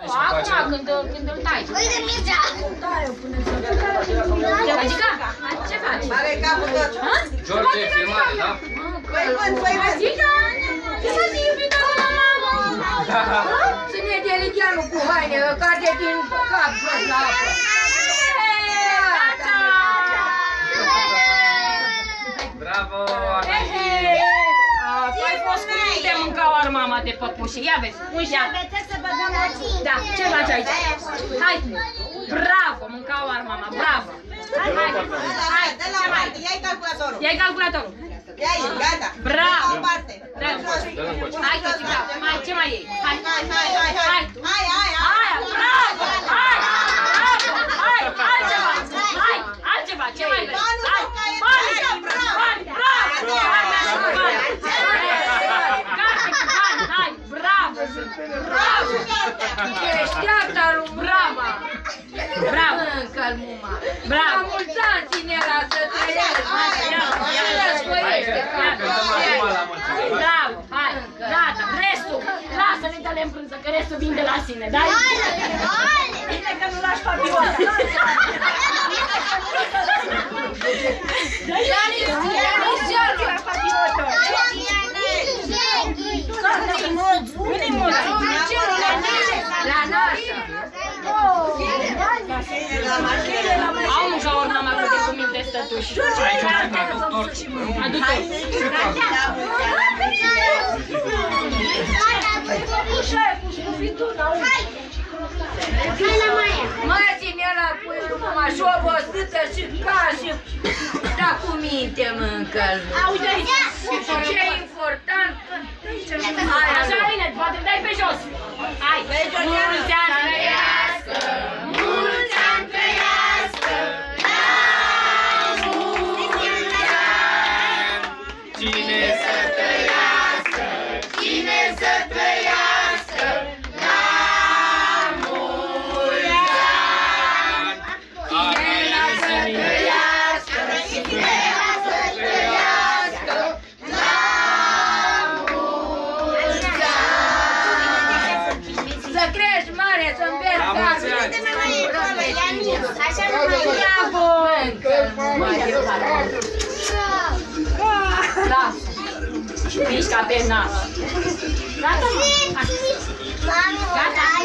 Acum, când, când îl tai. Uite mingea! Adică, ce faci? Are capul tot. George, filmare, da? Păi vând, păi vând. Adică, ce faci iubita la mamă? Să ne deligeanul cu haine, că cade din cap jos la apă. Bravo, Tu ai fost cu minte mânca oar mama de păpușe. Ia vezi, ia. să băgăm la tine. Da, ce faci aici? Hai, bravo, mânca oar mama, bravo. Hai, hai, hai, De ce la mai? parte, ia-i calculatorul. Ia-i calculatorul. Ia-i, gata. Bravo. La o parte. Da. Jos. Dă-l încoace. Hai, că bravo. Hai, ce mai iei? Hai, Hai, hai, hai, hai. Hai. Hai, hai, Aia, bravo! Bravo! Deșteapta lui Bravo! Bravo! Mâncă-l muma. La Bravo! mulți ani ține la să trăiesc. Aia, Și răscoiește Cântăm acum la mulți. Bravo! Hai, gata! Restul, lasă-le de în prânză, că restul vin de la sine, da? Bine că nu lași papiota! La nașă. Au un jaur mama cu de cuminte stătuși. Aici un tort. Adu-te! Mai ține la puiul muma și obosită și ca și... Da cu minte mâncă-l. Și ce e important, aia Așa bine, poate îmi dai pe jos. Hai! Mulți ani crești mare, să-mi vezi La mulți casă. ani. Așa nu mai e. Bravo! Mâncă-l muma de parole. Lasă! Mișca pe nas! Gata, mă! Hai. Mamă, Gata. hai,